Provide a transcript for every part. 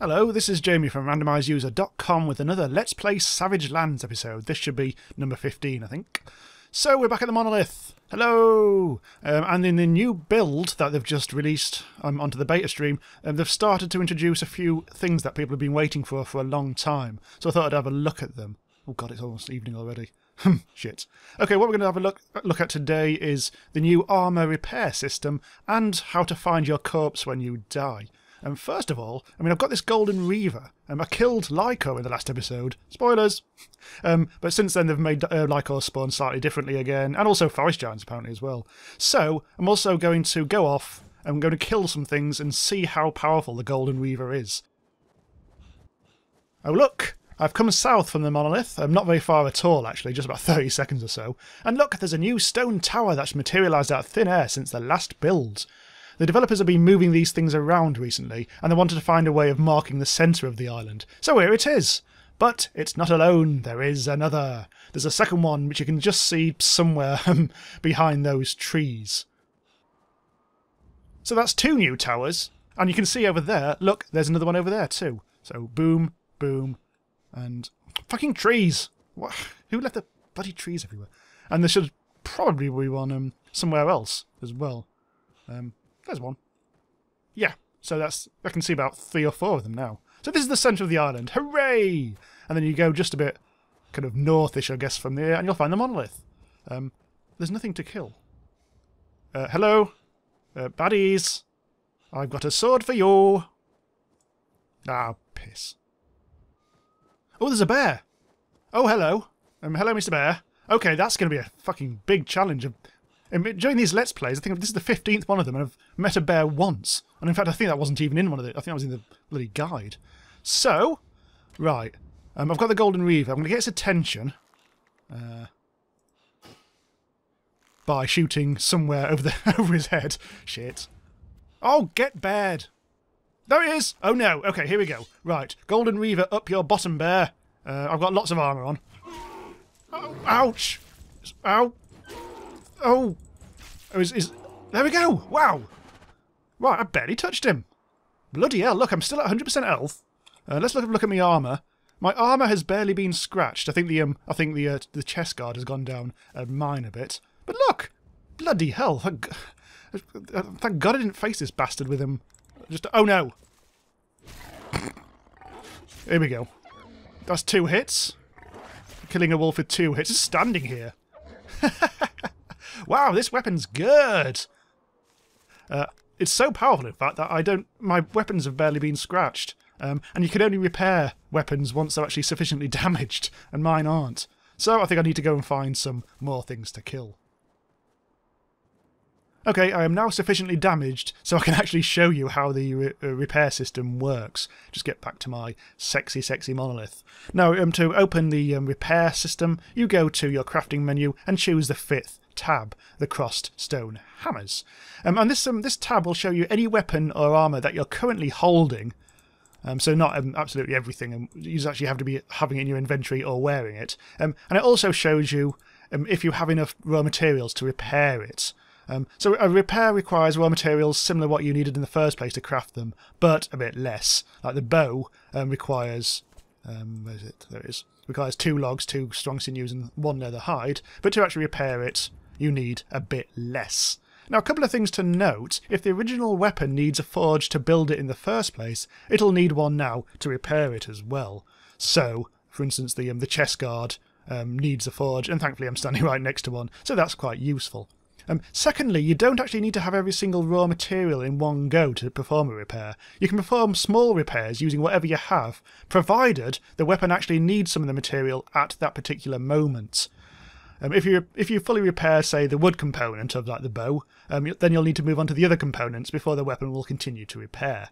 Hello, this is Jamie from randomiseuser.com with another Let's Play Savage Lands episode. This should be number 15, I think. So, we're back at the Monolith. Hello! Um, and in the new build that they've just released um, onto the beta stream, um, they've started to introduce a few things that people have been waiting for for a long time. So I thought I'd have a look at them. Oh god, it's almost evening already. Shit. Okay, what we're going to have a look look at today is the new armor repair system and how to find your corpse when you die. And first of all, I mean, I've got this golden reaver. Um, I killed Lycor in the last episode. Spoilers! Um, but since then, they've made uh, Lycor spawn slightly differently again, and also forest giants apparently as well. So, I'm also going to go off, I'm going to kill some things and see how powerful the golden reaver is. Oh, look! I've come south from the monolith. I'm not very far at all, actually, just about 30 seconds or so. And look, there's a new stone tower that's materialised out of thin air since the last build. The developers have been moving these things around recently, and they wanted to find a way of marking the centre of the island. So here it is! But it's not alone, there is another. There's a second one which you can just see somewhere um, behind those trees. So that's two new towers, and you can see over there, look, there's another one over there too. So boom, boom, and fucking trees! What? Who left the bloody trees everywhere? And there should probably be one um, somewhere else as well. Um, there's one. Yeah, so that's I can see about three or four of them now. So this is the centre of the island. Hooray! And then you go just a bit kind of northish, I guess, from there, and you'll find the monolith. Um, there's nothing to kill. Uh, hello? Uh, baddies! I've got a sword for you! Ah, piss. Oh, there's a bear! Oh, hello. Um, hello, Mr. Bear. Okay, that's going to be a fucking big challenge. During these Let's Plays, I think this is the 15th one of them, and I've met a bear once. And in fact, I think that wasn't even in one of the... I think I was in the bloody guide. So, right. Um, I've got the Golden Reaver. I'm going to get its attention. Uh, by shooting somewhere over the over his head. Shit. Oh, get bared. There it is. Oh, no. Okay, here we go. Right. Golden Reaver, up your bottom, bear. Uh, I've got lots of armour on. Oh, ouch. Ow. Oh! oh is, is, there we go! Wow! Right, I barely touched him. Bloody hell, look, I'm still at 100% health. Uh, let's look, look at my armour. My armour has barely been scratched. I think the um, I think the uh, the chest guard has gone down uh, mine a bit. But look! Bloody hell! Thank, thank God I didn't face this bastard with him. Just oh no! Here we go. That's two hits. Killing a wolf with two hits. Just standing here. wow, this weapon's good. Uh, it's so powerful, in fact, that I don't. My weapons have barely been scratched, um, and you can only repair weapons once they're actually sufficiently damaged, and mine aren't. So I think I need to go and find some more things to kill. Okay, I am now sufficiently damaged so I can actually show you how the re uh, repair system works. Just get back to my sexy, sexy monolith. Now, um, to open the um, repair system, you go to your crafting menu and choose the fifth tab, the crossed stone hammers. Um, and this, um, this tab will show you any weapon or armour that you're currently holding. Um, so not um, absolutely everything. Um, you actually have to be having it in your inventory or wearing it. Um, and it also shows you um, if you have enough raw materials to repair it. Um, so a repair requires raw materials similar to what you needed in the first place to craft them, but a bit less. Like the bow um, requires, um, where is it? There it is. Requires two logs, two strong sinews, and one leather hide. But to actually repair it, you need a bit less. Now, a couple of things to note. If the original weapon needs a forge to build it in the first place, it'll need one now to repair it as well. So, for instance, the, um, the chest guard um, needs a forge, and thankfully I'm standing right next to one, so that's quite useful. Um, secondly, you don't actually need to have every single raw material in one go to perform a repair. You can perform small repairs using whatever you have, provided the weapon actually needs some of the material at that particular moment. Um, if you if you fully repair, say, the wood component of like the bow, um, then you'll need to move on to the other components before the weapon will continue to repair.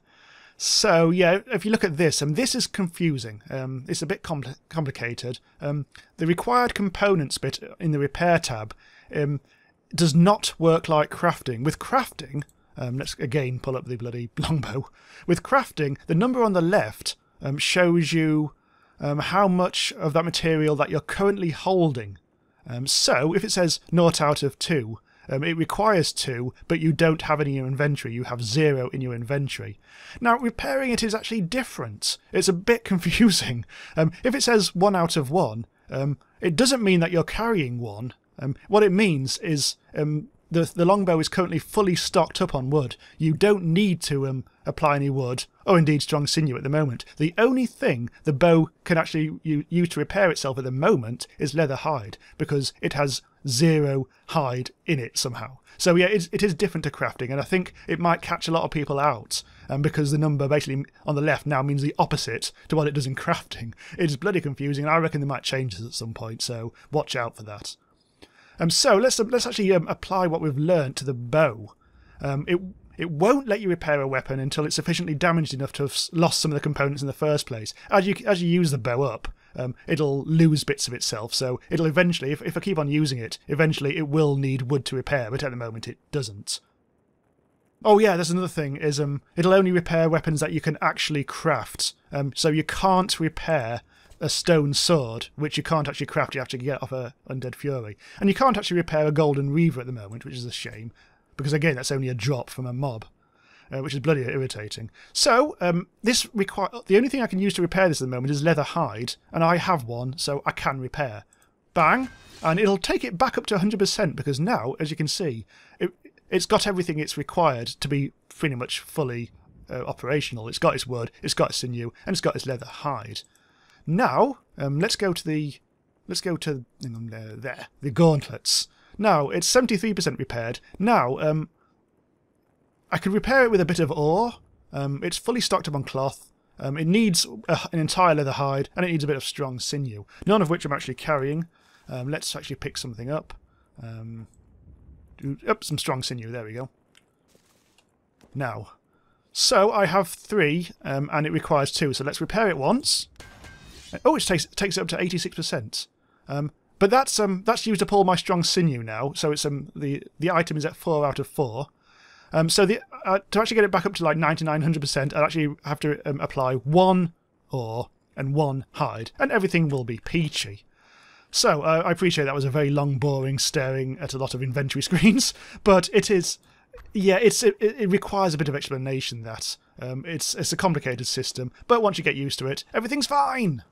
So yeah, if you look at this, and um, this is confusing. Um, it's a bit compl complicated. Um, the required components bit in the repair tab um, does not work like crafting. With crafting, um, let's again pull up the bloody longbow. With crafting, the number on the left um, shows you um, how much of that material that you're currently holding. Um, so if it says naught out of 2, Um, it requires two, but you don't have any in your inventory. You have zero in your inventory. Now, repairing it is actually different. It's a bit confusing. Um, if it says one out of one, it doesn't mean that you're carrying one. Um, what it means is um, the the longbow is currently fully stocked up on wood. You don't need to um, apply any wood, or indeed strong sinew at the moment. The only thing the bow can actually use to repair itself at the moment is leather hide, because it has zero hide in it somehow. So yeah, it's, it is different to crafting, and I think it might catch a lot of people out, um, because the number basically on the left now means the opposite to what it does in crafting. It's bloody confusing, and I reckon they might change this at some point, so watch out for that. Um, so let's let's actually um, apply what we've learned to the bow. Um, it it won't let you repair a weapon until it's sufficiently damaged enough to have lost some of the components in the first place. As you as you use the bow up, um, it'll lose bits of itself. So it'll eventually, if, if I keep on using it, eventually it will need wood to repair. But at the moment, it doesn't. Oh yeah, there's another thing. Is um, it'll only repair weapons that you can actually craft. Um, so you can't repair a stone sword, which you can't actually craft, you have to get off a Undead Fury. And you can't actually repair a Golden Reaver at the moment, which is a shame, because again, that's only a drop from a mob. Uh, which is bloody irritating. So, um, this require the only thing I can use to repair this at the moment is leather hide, and I have one, so I can repair. Bang! And it'll take it back up to 100% because now, as you can see, it, it's got everything it's required to be pretty much fully uh, operational. It's got its wood, it's got its sinew, and it's got its leather hide. Now, um, let's go to the let's go to uh, there the gauntlets. Now it's seventy three percent repaired. Now, um, I could repair it with a bit of ore. Um, it's fully stocked up on cloth. Um, it needs a, an entire leather hide, and it needs a bit of strong sinew. None of which I'm actually carrying. Um, let's actually pick something up. Um, up some strong sinew. There we go. Now, so I have three, um, and it requires two. So let's repair it once. Oh, it takes takes it up to eighty six percent. Um, but that's um that's used up all my strong sinew now. So it's um the the item is at four out of four. Um, so the uh, to actually get it back up to like 99, 100%, I'll actually have to um, apply one ore and one hide, and everything will be peachy. So uh, I appreciate that was a very long, boring, staring at a lot of inventory screens, but it is, yeah, it's it, it requires a bit of explanation. That um, it's it's a complicated system, but once you get used to it, everything's fine.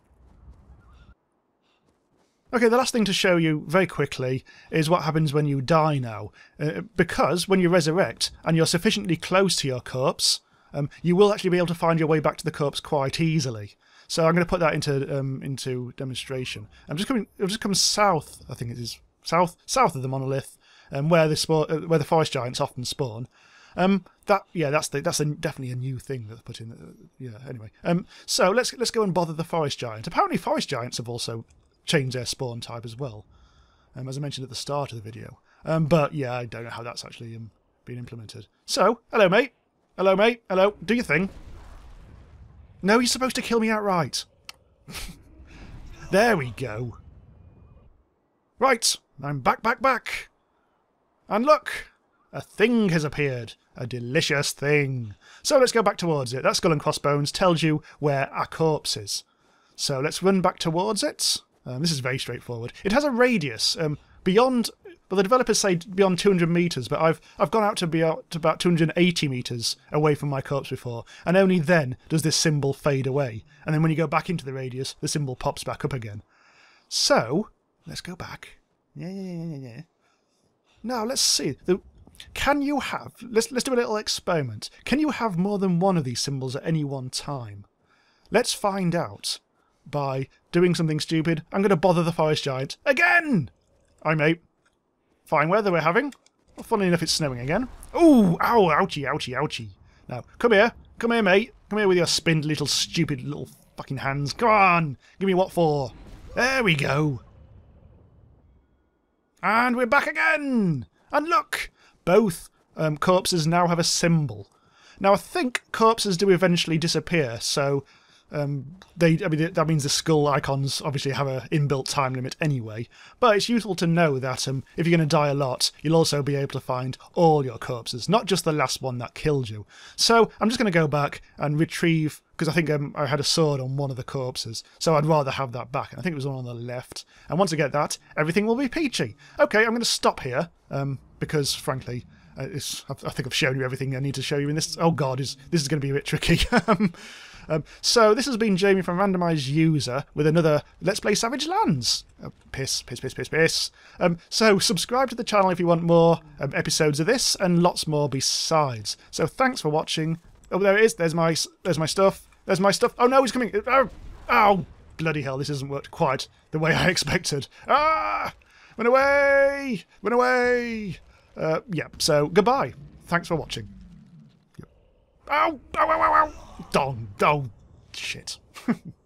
Okay, the last thing to show you very quickly is what happens when you die now. Uh, because when you resurrect and you're sufficiently close to your corpse, um, you will actually be able to find your way back to the corpse quite easily. So I'm going to put that into um, into demonstration. I'm just coming. I've just come south. I think it is south south of the monolith, um, where the uh, where the forest giants often spawn. Um, that yeah, that's the, that's a, definitely a new thing that's put in. Uh, yeah. Anyway, um, so let's let's go and bother the forest giant. Apparently, forest giants have also change their spawn type as well, um, as I mentioned at the start of the video. Um, but yeah, I don't know how that's actually um, been implemented. So, hello mate. Hello mate. Hello. Do your thing. No, you're supposed to kill me outright. there we go. Right, I'm back, back, back. And look, a thing has appeared. A delicious thing. So let's go back towards it. That skull and crossbones tells you where our corpse is. So let's run back towards it. Um, this is very straightforward. It has a radius um, beyond. Well, the developers say beyond 200 meters, but I've I've gone out to be out to about 280 meters away from my corpse before, and only then does this symbol fade away. And then when you go back into the radius, the symbol pops back up again. So let's go back. Yeah, yeah, yeah, yeah. Now let's see. The, can you have? Let's let's do a little experiment. Can you have more than one of these symbols at any one time? Let's find out by doing something stupid. I'm going to bother the forest giant again! Hi, mate. Fine weather we're having. Well, funny enough, it's snowing again. Ooh, ow, ouchie, ouchie, ouchie. Now, come here. Come here, mate. Come here with your spindly little stupid little fucking hands. Come on. Give me what for. There we go. And we're back again. And look, both um, corpses now have a symbol. Now, I think corpses do eventually disappear, so um, they, I mean, that means the skull icons obviously have an inbuilt time limit anyway, but it's useful to know that um, if you're going to die a lot, you'll also be able to find all your corpses, not just the last one that killed you. So I'm just going to go back and retrieve, because I think um, I had a sword on one of the corpses, so I'd rather have that back. I think it was one on the left. And once I get that, everything will be peachy. Okay, I'm going to stop here. Um, because, frankly, uh, I I think I've shown you everything I need to show you in this. Oh God, is this is going to be a bit tricky. um, um, so this has been Jamie from Randomise User with another Let's Play Savage Lands. Oh, piss, piss, piss, piss, piss. Um, so subscribe to the channel if you want more um, episodes of this and lots more besides. So thanks for watching. Oh, there it is. There's my there's my stuff. There's my stuff. Oh no, he's coming. Oh, oh bloody hell! This hasn't worked quite the way I expected. Ah, run away, run away. Uh, yeah. So goodbye. Thanks for watching. Ow! Ow! Ow! Ow! Ow! Dong! Oh, shit.